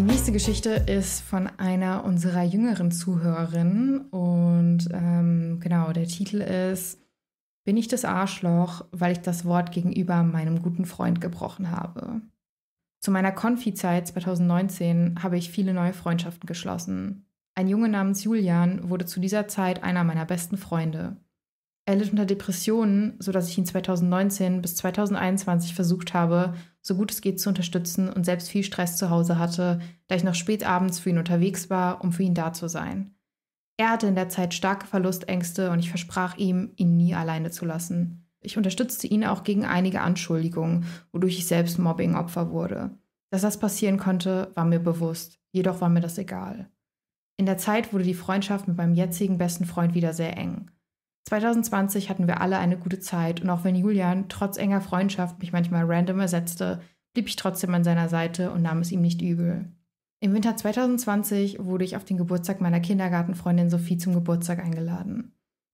Die nächste Geschichte ist von einer unserer jüngeren Zuhörerinnen und ähm, genau, der Titel ist Bin ich das Arschloch, weil ich das Wort gegenüber meinem guten Freund gebrochen habe? Zu meiner Konfi-Zeit 2019 habe ich viele neue Freundschaften geschlossen. Ein Junge namens Julian wurde zu dieser Zeit einer meiner besten Freunde. Er litt unter Depressionen, sodass ich ihn 2019 bis 2021 versucht habe, so gut es geht zu unterstützen und selbst viel Stress zu Hause hatte, da ich noch spät abends für ihn unterwegs war, um für ihn da zu sein. Er hatte in der Zeit starke Verlustängste und ich versprach ihm, ihn nie alleine zu lassen. Ich unterstützte ihn auch gegen einige Anschuldigungen, wodurch ich selbst Mobbing-Opfer wurde. Dass das passieren konnte, war mir bewusst, jedoch war mir das egal. In der Zeit wurde die Freundschaft mit meinem jetzigen besten Freund wieder sehr eng. 2020 hatten wir alle eine gute Zeit und auch wenn Julian trotz enger Freundschaft mich manchmal random ersetzte, blieb ich trotzdem an seiner Seite und nahm es ihm nicht übel. Im Winter 2020 wurde ich auf den Geburtstag meiner Kindergartenfreundin Sophie zum Geburtstag eingeladen.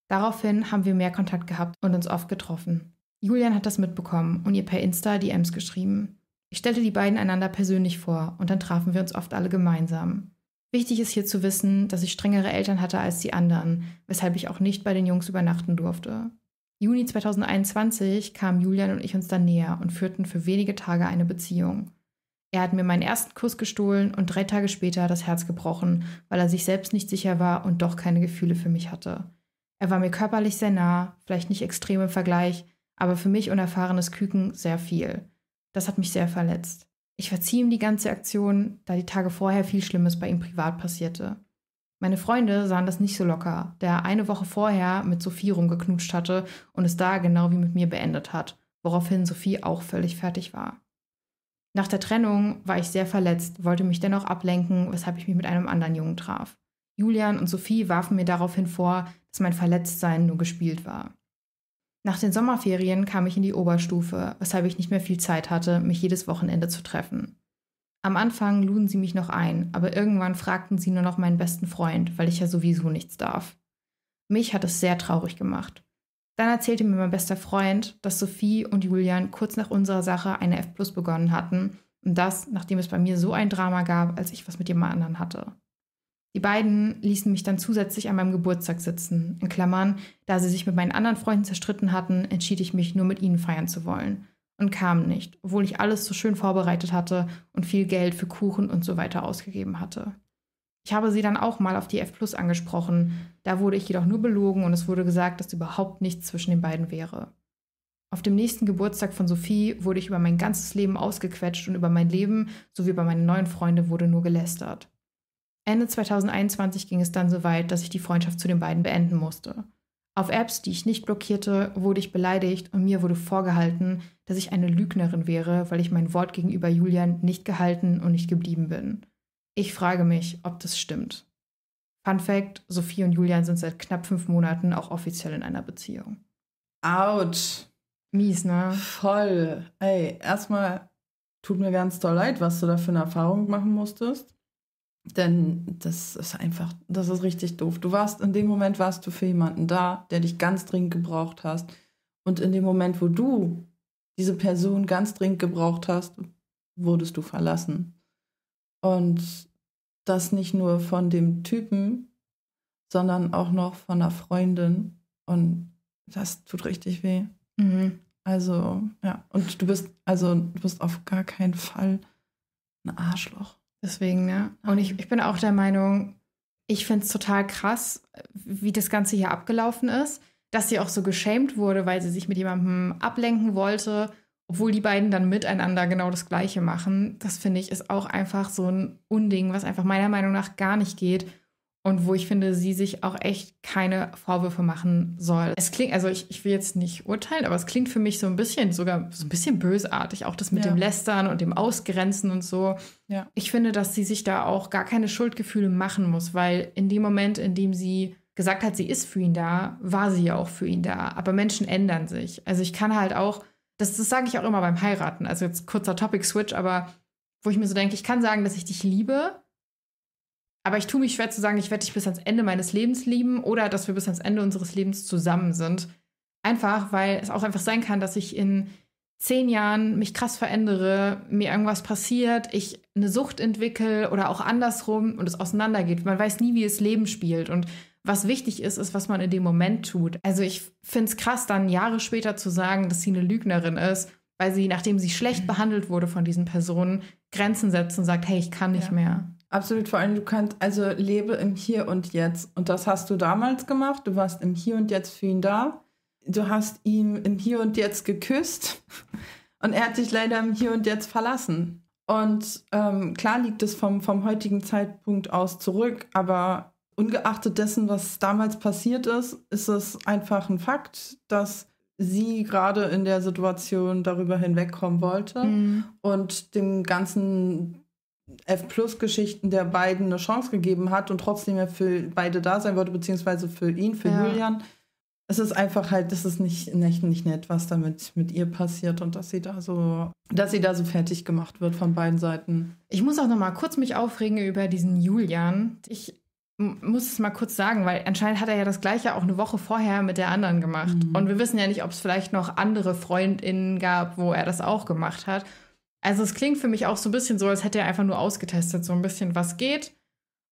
Daraufhin haben wir mehr Kontakt gehabt und uns oft getroffen. Julian hat das mitbekommen und ihr per Insta DMs geschrieben. Ich stellte die beiden einander persönlich vor und dann trafen wir uns oft alle gemeinsam. Wichtig ist hier zu wissen, dass ich strengere Eltern hatte als die anderen, weshalb ich auch nicht bei den Jungs übernachten durfte. Juni 2021 kamen Julian und ich uns dann näher und führten für wenige Tage eine Beziehung. Er hat mir meinen ersten Kuss gestohlen und drei Tage später das Herz gebrochen, weil er sich selbst nicht sicher war und doch keine Gefühle für mich hatte. Er war mir körperlich sehr nah, vielleicht nicht extrem im Vergleich, aber für mich unerfahrenes Küken sehr viel. Das hat mich sehr verletzt. Ich verzieh ihm die ganze Aktion, da die Tage vorher viel Schlimmes bei ihm privat passierte. Meine Freunde sahen das nicht so locker, da er eine Woche vorher mit Sophie rumgeknutscht hatte und es da genau wie mit mir beendet hat, woraufhin Sophie auch völlig fertig war. Nach der Trennung war ich sehr verletzt, wollte mich dennoch ablenken, weshalb ich mich mit einem anderen Jungen traf. Julian und Sophie warfen mir daraufhin vor, dass mein Verletztsein nur gespielt war. Nach den Sommerferien kam ich in die Oberstufe, weshalb ich nicht mehr viel Zeit hatte, mich jedes Wochenende zu treffen. Am Anfang luden sie mich noch ein, aber irgendwann fragten sie nur noch meinen besten Freund, weil ich ja sowieso nichts darf. Mich hat es sehr traurig gemacht. Dann erzählte mir mein bester Freund, dass Sophie und Julian kurz nach unserer Sache eine F Plus begonnen hatten und das, nachdem es bei mir so ein Drama gab, als ich was mit jemand anderen hatte. Die beiden ließen mich dann zusätzlich an meinem Geburtstag sitzen. In Klammern, da sie sich mit meinen anderen Freunden zerstritten hatten, entschied ich mich, nur mit ihnen feiern zu wollen. Und kamen nicht, obwohl ich alles so schön vorbereitet hatte und viel Geld für Kuchen und so weiter ausgegeben hatte. Ich habe sie dann auch mal auf die F Plus angesprochen. Da wurde ich jedoch nur belogen und es wurde gesagt, dass überhaupt nichts zwischen den beiden wäre. Auf dem nächsten Geburtstag von Sophie wurde ich über mein ganzes Leben ausgequetscht und über mein Leben sowie über meine neuen Freunde wurde nur gelästert. Ende 2021 ging es dann so weit, dass ich die Freundschaft zu den beiden beenden musste. Auf Apps, die ich nicht blockierte, wurde ich beleidigt und mir wurde vorgehalten, dass ich eine Lügnerin wäre, weil ich mein Wort gegenüber Julian nicht gehalten und nicht geblieben bin. Ich frage mich, ob das stimmt. Fun Fact: Sophie und Julian sind seit knapp fünf Monaten auch offiziell in einer Beziehung. Autsch. Mies, ne? Voll. Ey, erstmal tut mir ganz doll leid, was du da für eine Erfahrung machen musstest. Denn das ist einfach, das ist richtig doof. Du warst, in dem Moment warst du für jemanden da, der dich ganz dringend gebraucht hast. Und in dem Moment, wo du diese Person ganz dringend gebraucht hast, wurdest du verlassen. Und das nicht nur von dem Typen, sondern auch noch von einer Freundin. Und das tut richtig weh. Mhm. Also, ja. Und du bist, also, du bist auf gar keinen Fall ein Arschloch. Deswegen, ne? Und ich, ich bin auch der Meinung, ich finde es total krass, wie das Ganze hier abgelaufen ist, dass sie auch so geschämt wurde, weil sie sich mit jemandem ablenken wollte, obwohl die beiden dann miteinander genau das Gleiche machen. Das finde ich ist auch einfach so ein Unding, was einfach meiner Meinung nach gar nicht geht und wo ich finde, sie sich auch echt keine Vorwürfe machen soll. Es klingt, also ich, ich will jetzt nicht urteilen, aber es klingt für mich so ein bisschen, sogar so ein bisschen bösartig, auch das mit ja. dem Lästern und dem Ausgrenzen und so. Ja. Ich finde, dass sie sich da auch gar keine Schuldgefühle machen muss, weil in dem Moment, in dem sie gesagt hat, sie ist für ihn da, war sie ja auch für ihn da. Aber Menschen ändern sich. Also ich kann halt auch, das, das sage ich auch immer beim Heiraten, also jetzt kurzer Topic-Switch, aber wo ich mir so denke, ich kann sagen, dass ich dich liebe, aber ich tue mich schwer zu sagen, ich werde dich bis ans Ende meines Lebens lieben oder dass wir bis ans Ende unseres Lebens zusammen sind. Einfach, weil es auch einfach sein kann, dass ich in zehn Jahren mich krass verändere, mir irgendwas passiert, ich eine Sucht entwickle oder auch andersrum und es auseinandergeht. Man weiß nie, wie es Leben spielt. Und was wichtig ist, ist, was man in dem Moment tut. Also ich finde es krass, dann Jahre später zu sagen, dass sie eine Lügnerin ist, weil sie, nachdem sie schlecht mhm. behandelt wurde von diesen Personen, Grenzen setzt und sagt, hey, ich kann nicht ja. mehr. Absolut, vor allem du kannst, also lebe im Hier und Jetzt. Und das hast du damals gemacht. Du warst im Hier und Jetzt für ihn da. Du hast ihm im Hier und Jetzt geküsst. Und er hat dich leider im Hier und Jetzt verlassen. Und ähm, klar liegt es vom, vom heutigen Zeitpunkt aus zurück, aber ungeachtet dessen, was damals passiert ist, ist es einfach ein Fakt, dass sie gerade in der Situation darüber hinwegkommen wollte mhm. und dem ganzen F-Plus-Geschichten der beiden eine Chance gegeben hat und trotzdem ja für beide da sein wollte, beziehungsweise für ihn, für ja. Julian. Es ist einfach halt, das ist nicht, nicht, nicht nett, was damit mit ihr passiert und dass sie da so, dass sie da so fertig gemacht wird von beiden Seiten. Ich muss auch noch mal kurz mich aufregen über diesen Julian. Ich muss es mal kurz sagen, weil anscheinend hat er ja das gleiche auch eine Woche vorher mit der anderen gemacht. Mhm. Und wir wissen ja nicht, ob es vielleicht noch andere FreundInnen gab, wo er das auch gemacht hat. Also es klingt für mich auch so ein bisschen so, als hätte er einfach nur ausgetestet, so ein bisschen, was geht.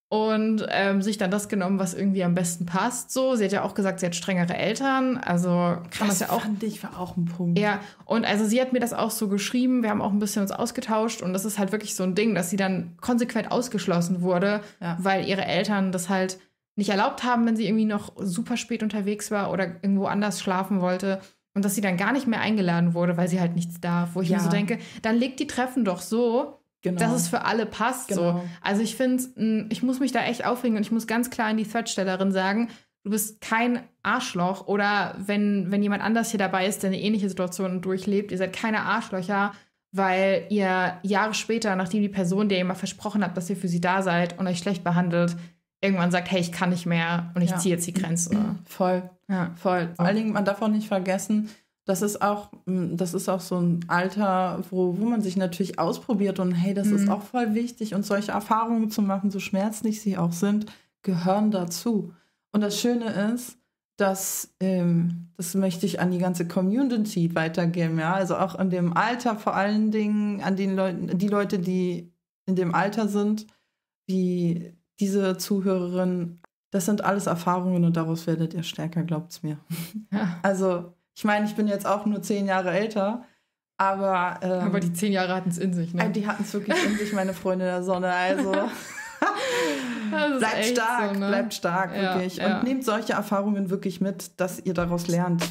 Und ähm, sich dann das genommen, was irgendwie am besten passt. So, sie hat ja auch gesagt, sie hat strengere Eltern. Also kann das, das ja auch. Fand ich war auch ein Punkt. Ja, und also sie hat mir das auch so geschrieben. Wir haben auch ein bisschen uns ausgetauscht und das ist halt wirklich so ein Ding, dass sie dann konsequent ausgeschlossen wurde, ja. weil ihre Eltern das halt nicht erlaubt haben, wenn sie irgendwie noch super spät unterwegs war oder irgendwo anders schlafen wollte. Und dass sie dann gar nicht mehr eingeladen wurde, weil sie halt nichts darf. Wo ich ja. mir so denke, dann legt die Treffen doch so, genau. dass es für alle passt. Genau. So. Also ich finde, ich muss mich da echt aufregen und ich muss ganz klar an die Threadstellerin sagen, du bist kein Arschloch oder wenn, wenn jemand anders hier dabei ist, der eine ähnliche Situation durchlebt, ihr seid keine Arschlöcher, weil ihr Jahre später, nachdem die Person, der ihr mal versprochen habt, dass ihr für sie da seid und euch schlecht behandelt, irgendwann sagt, hey, ich kann nicht mehr und ich ja. ziehe jetzt die Grenze. Voll, ja. voll. Vor allen Dingen, man darf auch nicht vergessen, das ist auch, mm, das ist auch so ein Alter, wo, wo man sich natürlich ausprobiert und hey, das mhm. ist auch voll wichtig und solche Erfahrungen zu machen, so schmerzlich sie auch sind, gehören dazu. Und das Schöne ist, dass ähm, das möchte ich an die ganze Community weitergeben, ja, also auch in dem Alter vor allen Dingen an den Leuten, die Leute, die in dem Alter sind, wie diese Zuhörerin, das sind alles Erfahrungen und daraus werdet ihr stärker, glaubt's mir. Ja. Also, ich meine, ich bin jetzt auch nur zehn Jahre älter, aber. Ähm, aber die zehn Jahre hatten es in sich, ne? Die hatten es wirklich in sich, meine Freunde der Sonne. Also. bleibt stark, so, ne? bleibt stark, ja, wirklich. Ja. Und nehmt solche Erfahrungen wirklich mit, dass ihr daraus lernt.